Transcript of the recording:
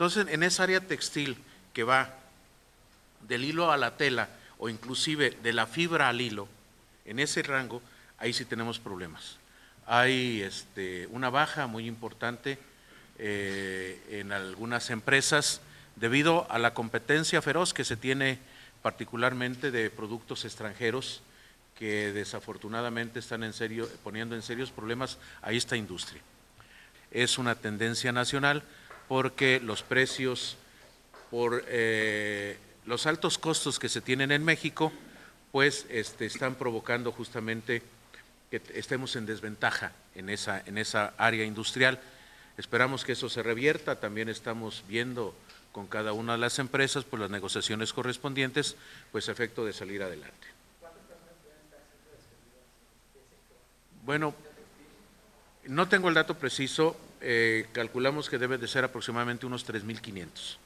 Entonces, en esa área textil que va del hilo a la tela o inclusive de la fibra al hilo, en ese rango, ahí sí tenemos problemas. Hay este, una baja muy importante eh, en algunas empresas debido a la competencia feroz que se tiene particularmente de productos extranjeros que desafortunadamente están en serio, poniendo en serios problemas a esta industria. Es una tendencia nacional porque los precios por eh, los altos costos que se tienen en México, pues este, están provocando justamente que estemos en desventaja en esa, en esa área industrial. Esperamos que eso se revierta, también estamos viendo con cada una de las empresas pues las negociaciones correspondientes, pues a efecto de salir adelante. Bueno, no tengo el dato preciso, eh, calculamos que debe de ser aproximadamente unos 3.500.